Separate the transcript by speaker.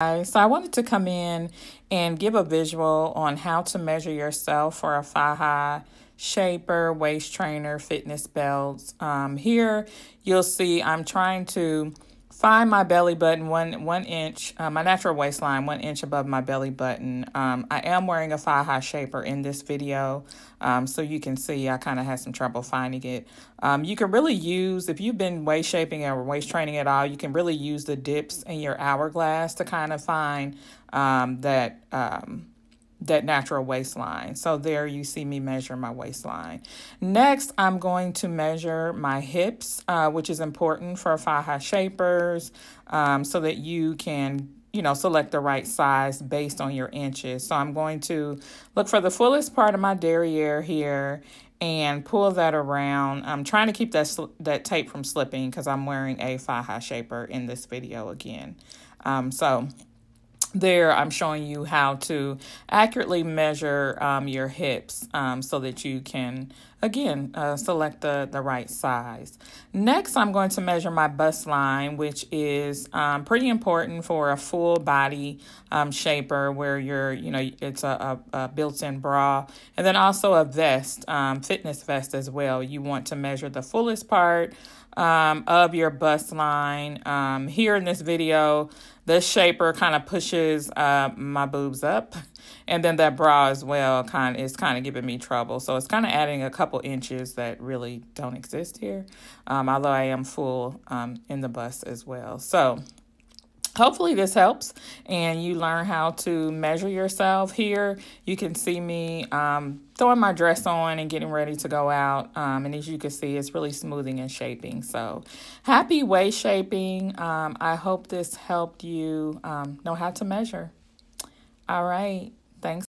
Speaker 1: So I wanted to come in and give a visual on how to measure yourself for a high shaper, waist trainer, fitness belts. Um, here you'll see I'm trying to find my belly button one one inch, uh, my natural waistline one inch above my belly button. Um, I am wearing a thigh high shaper in this video, um, so you can see I kind of had some trouble finding it. Um, you can really use, if you've been waist shaping or waist training at all, you can really use the dips in your hourglass to kind of find um, that um, that natural waistline. So there you see me measure my waistline. Next, I'm going to measure my hips, uh, which is important for high shapers um, so that you can you know, select the right size based on your inches. So I'm going to look for the fullest part of my derriere here and pull that around. I'm trying to keep that that tape from slipping because I'm wearing a high shaper in this video again. Um, so there I'm showing you how to accurately measure um, your hips um, so that you can again uh, select the the right size. Next I'm going to measure my bust line which is um, pretty important for a full body um, shaper where you're you know it's a, a, a built-in bra. And then also a vest um, fitness vest as well. You want to measure the fullest part um, of your bust line. Um, here in this video, the shaper kind of pushes uh, my boobs up. And then that bra as well kind of is kind of giving me trouble. So it's kind of adding a couple inches that really don't exist here. Um, although I am full um, in the bust as well. So hopefully this helps and you learn how to measure yourself here. You can see me um, throwing my dress on and getting ready to go out um, and as you can see it's really smoothing and shaping. So happy waist shaping. Um, i hope this helped you um, know how to measure. All right. Thanks